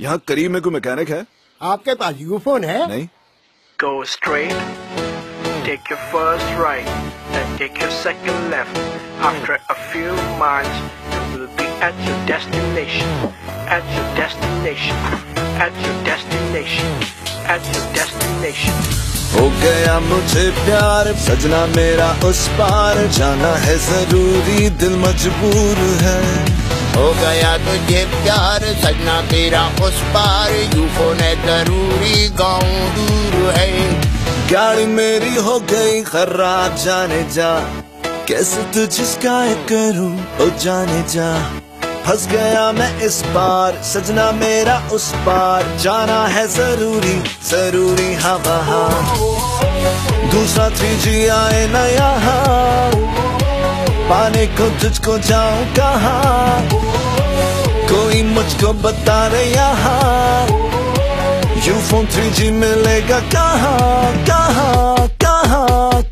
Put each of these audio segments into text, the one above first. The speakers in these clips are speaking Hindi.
यहाँ करीब में कोई मैकेनिक है? आपके पास यूफोन है? नहीं। Go straight take your first right take your second left after a few months at your destination at your destination at your destination at your destination हो गया मुझे प्यार सजना मेरा उस पार। जाना है ज़रूरी दिल मजबूर है। हो गया तुझे प्यार, सजना तेरा उस पार यूफोन है ज़रूरी गाँव दूर है। गाड़ी मेरी हो गई, खराब जाने जा। कैसे तुझका करूँ ओ जाने जा। फंस गया मैं इस पार, सजना मेरा उस पार। जाना है ज़रूरी ज़रूरी हाँ वहाँ। दूसरा थ्री जी आए न यहाँ पाने को तुझको जाऊँ कहा? कोई मुझको बता रहे यहाँ? यू फ़ोन थ्री जी मिलेगा कहा? कहा? कहाँ?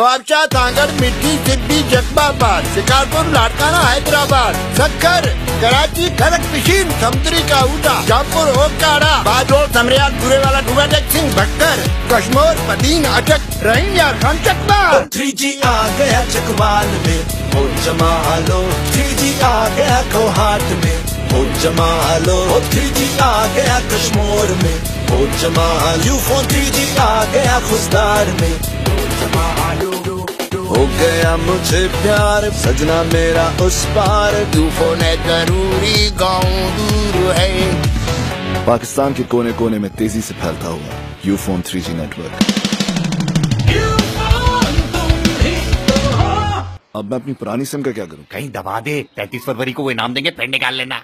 नवाबशाह तांगड़ मिट्टी सिद्धि जज्बाबाद शिकारपुर, लाड़काना, हैदराबाद सक्कर कराची खड़क मशीन समुद्री का ऊटा जौनपुर ओकाड़ा बादोल समरियाल पूरे वाला डुबाडेक सिंह, भक्कर, कश्मीर, पदीन, अटक रहीम यार खान चकमा थ्री जी आ गया चकवाल में हो जमा लो। थ्री जी आ गया कोहाट में हो जमा लो। थ्री जी आ गया कश्मोर में हो जमा यू फ़ोन थ्री जी आ गया खुशदार में हो गया मुझे प्यार, सजना मेरा उस पार। यूफोन है ज़रूरी, गाँव दूर है। पाकिस्तान के कोने कोने में तेज़ी से फैलता हुआ Ufone three G network अब मैं अपनी पुरानी सिम का क्या करूँ? कहीं दबा दे, तैतीस फरवरी को वो इनाम देंगे, फिर निकाल लेना।